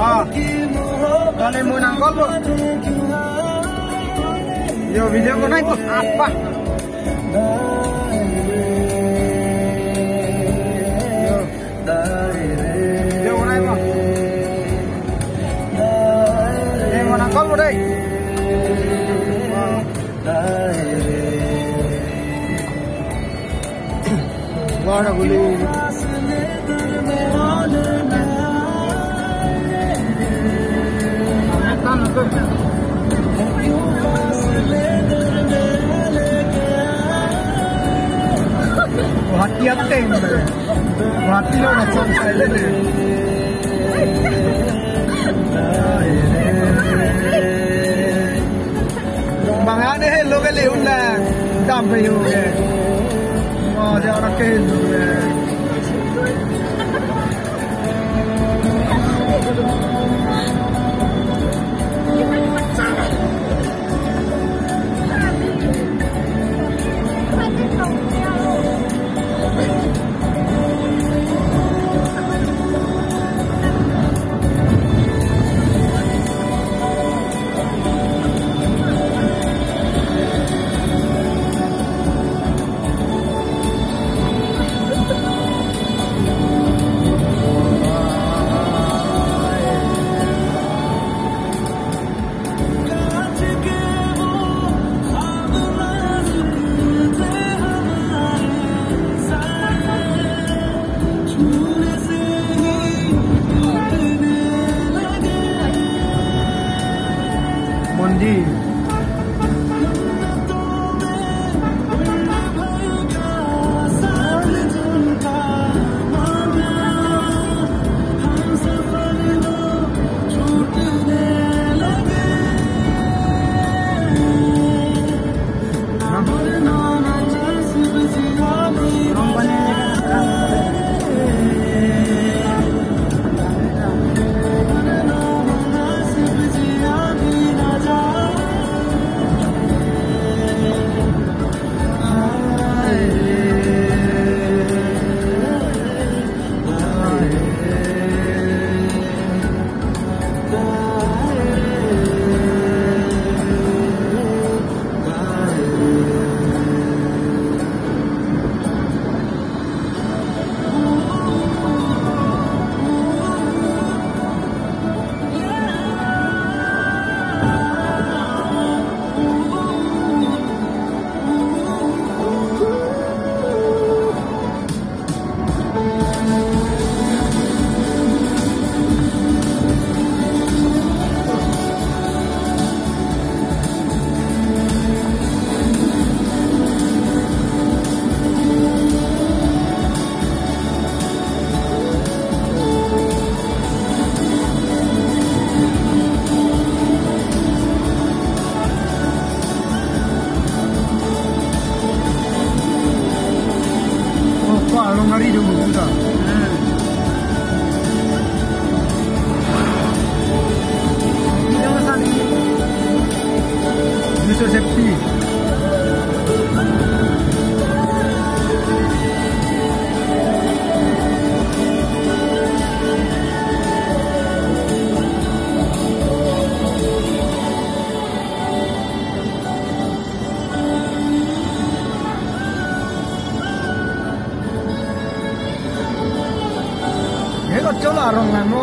Ah. Dale mau gót luôn nhiều video con naik bu. Apa? Yo. Video ko naik bu. Ini mau nangkol bu deh. Wah, ada guli. Hati apa yang Hati lo nak sampai lagi. Bang ane Indeed. the Satan parang ano